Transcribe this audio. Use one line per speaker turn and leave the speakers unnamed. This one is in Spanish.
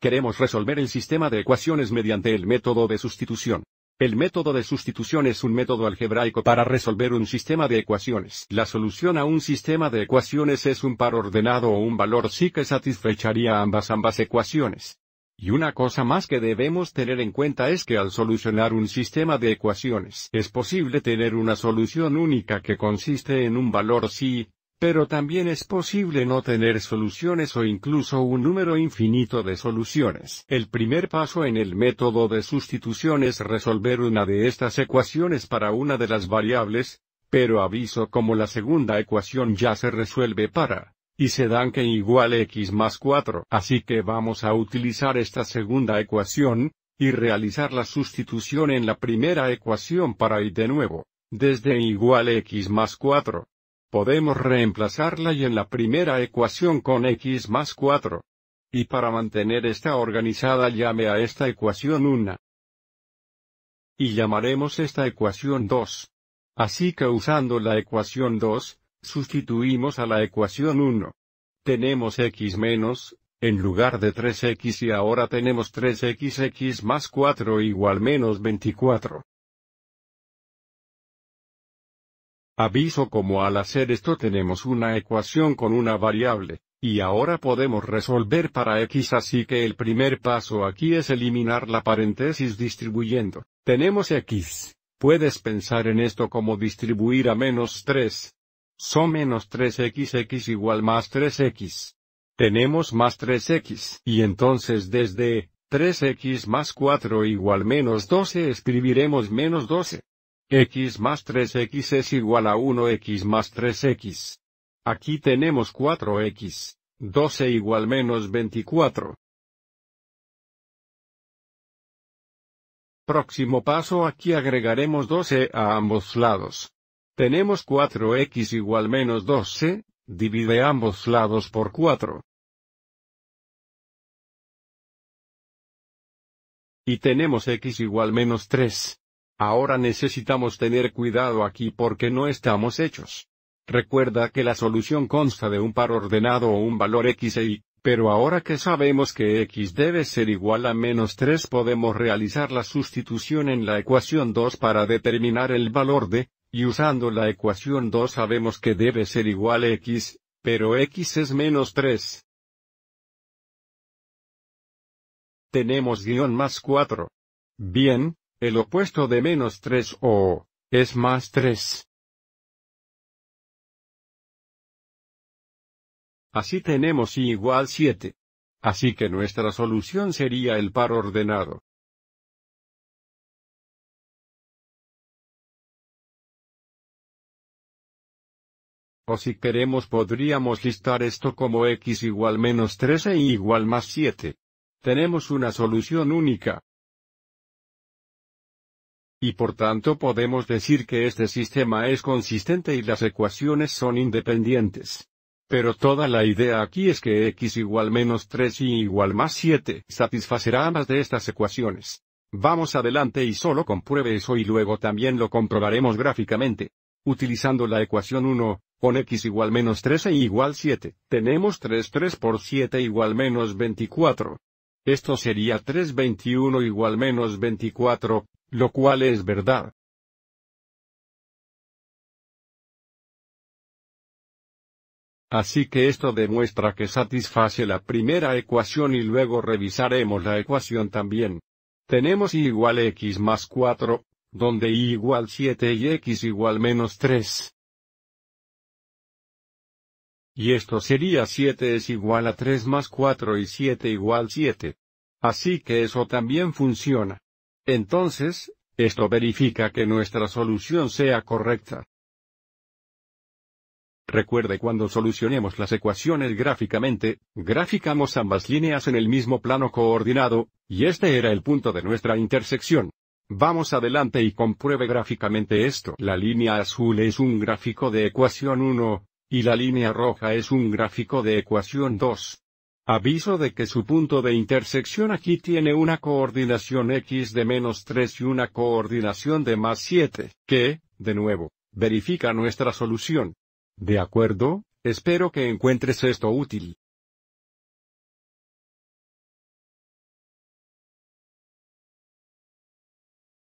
Queremos resolver el sistema de ecuaciones mediante el método de sustitución. El método de sustitución es un método algebraico para resolver un sistema de ecuaciones. La solución a un sistema de ecuaciones es un par ordenado o un valor sí que satisfecharía ambas ambas ecuaciones. Y una cosa más que debemos tener en cuenta es que al solucionar un sistema de ecuaciones es posible tener una solución única que consiste en un valor sí, pero también es posible no tener soluciones o incluso un número infinito de soluciones. El primer paso en el método de sustitución es resolver una de estas ecuaciones para una de las variables, pero aviso como la segunda ecuación ya se resuelve para y se dan que igual x más 4. Así que vamos a utilizar esta segunda ecuación, y realizar la sustitución en la primera ecuación para y de nuevo, desde igual x más 4. Podemos reemplazarla y en la primera ecuación con x más 4. Y para mantener esta organizada llame a esta ecuación 1. Y llamaremos esta ecuación 2. Así que usando la ecuación 2, Sustituimos a la ecuación 1. Tenemos x menos, en lugar de 3x y ahora tenemos 3xx más 4 igual menos 24. Aviso como al hacer esto tenemos una ecuación con una variable, y ahora podemos resolver para x así que el primer paso aquí es eliminar la paréntesis distribuyendo. Tenemos x. Puedes pensar en esto como distribuir a menos 3, son menos 3xx igual más 3x. Tenemos más 3x. Y entonces desde, 3x más 4 igual menos 12 escribiremos menos 12. X más 3x es igual a 1x más 3x. Aquí tenemos 4x. 12 igual menos 24. Próximo paso aquí agregaremos 12 a ambos lados. Tenemos 4x igual menos 12, divide ambos lados por 4. Y tenemos x igual menos 3. Ahora necesitamos tener cuidado aquí porque no estamos hechos. Recuerda que la solución consta de un par ordenado o un valor x e y, pero ahora que sabemos que x debe ser igual a menos 3 podemos realizar la sustitución en la ecuación 2 para determinar el valor de, y usando la ecuación 2 sabemos que debe ser igual a x, pero x es menos 3. Tenemos guion más 4. Bien, el opuesto de menos 3 o, es más 3. Así tenemos y igual 7. Así que nuestra solución sería el par ordenado. O si queremos podríamos listar esto como x igual menos 3 e igual más 7. Tenemos una solución única. Y por tanto podemos decir que este sistema es consistente y las ecuaciones son independientes. Pero toda la idea aquí es que x igual menos 3 y igual más 7 satisfacerá ambas de estas ecuaciones. Vamos adelante y solo compruebe eso y luego también lo comprobaremos gráficamente. Utilizando la ecuación 1, con x igual menos 3 e igual 7, tenemos 3 3 por 7 igual menos 24. Esto sería 3 21 igual menos 24, lo cual es verdad. Así que esto demuestra que satisface la primera ecuación y luego revisaremos la ecuación también. Tenemos y igual x más 4, donde y igual 7 y x igual menos 3. Y esto sería 7 es igual a 3 más 4 y 7 igual 7. Así que eso también funciona. Entonces, esto verifica que nuestra solución sea correcta. Recuerde cuando solucionemos las ecuaciones gráficamente, graficamos ambas líneas en el mismo plano coordinado, y este era el punto de nuestra intersección. Vamos adelante y compruebe gráficamente esto. La línea azul es un gráfico de ecuación 1, y la línea roja es un gráfico de ecuación 2. Aviso de que su punto de intersección aquí tiene una coordinación x de menos 3 y una coordinación de más 7, que, de nuevo, verifica nuestra solución. ¿De acuerdo? Espero que encuentres esto útil.